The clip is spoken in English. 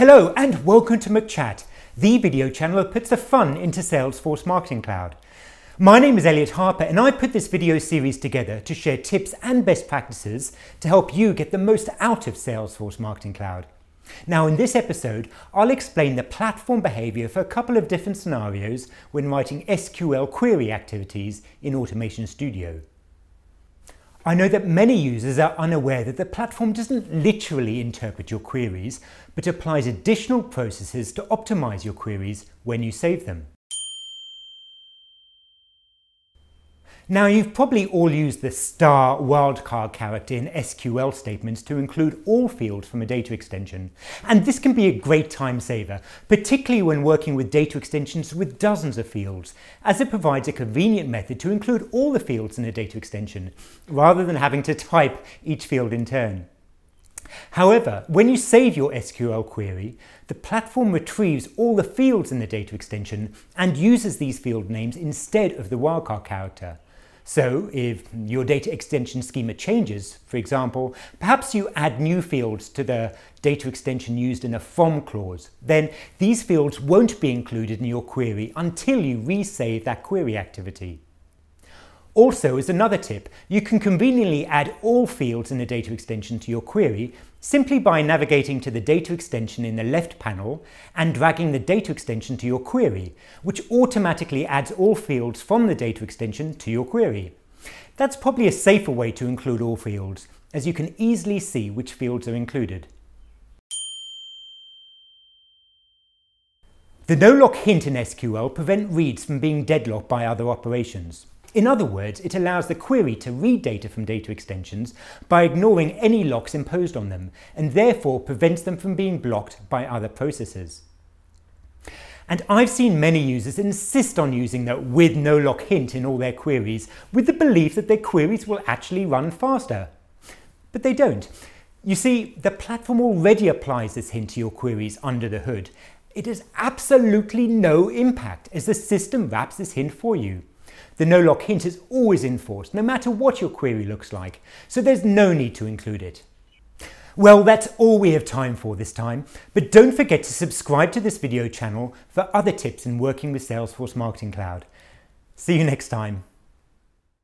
Hello and welcome to McChat, the video channel that puts the fun into Salesforce Marketing Cloud. My name is Eliot Harper and I put this video series together to share tips and best practices to help you get the most out of Salesforce Marketing Cloud. Now in this episode, I'll explain the platform behavior for a couple of different scenarios when writing SQL query activities in Automation Studio. I know that many users are unaware that the platform doesn't literally interpret your queries, but applies additional processes to optimize your queries when you save them. Now you've probably all used the star wildcard character in SQL statements to include all fields from a data extension. And this can be a great time saver, particularly when working with data extensions with dozens of fields, as it provides a convenient method to include all the fields in a data extension, rather than having to type each field in turn. However, when you save your SQL query, the platform retrieves all the fields in the data extension and uses these field names instead of the wildcard character. So if your data extension schema changes, for example, perhaps you add new fields to the data extension used in a from clause, then these fields won't be included in your query until you resave that query activity. Also, as another tip, you can conveniently add all fields in a data extension to your query simply by navigating to the data extension in the left panel and dragging the data extension to your query, which automatically adds all fields from the data extension to your query. That's probably a safer way to include all fields, as you can easily see which fields are included. The no-lock hint in SQL prevent reads from being deadlocked by other operations. In other words, it allows the query to read data from data extensions by ignoring any locks imposed on them, and therefore prevents them from being blocked by other processes. And I've seen many users insist on using the with no lock hint in all their queries with the belief that their queries will actually run faster. But they don't. You see, the platform already applies this hint to your queries under the hood. It has absolutely no impact as the system wraps this hint for you. The no-lock hint is always enforced, no matter what your query looks like, so there's no need to include it. Well, that's all we have time for this time, but don't forget to subscribe to this video channel for other tips in working with Salesforce Marketing Cloud. See you next time.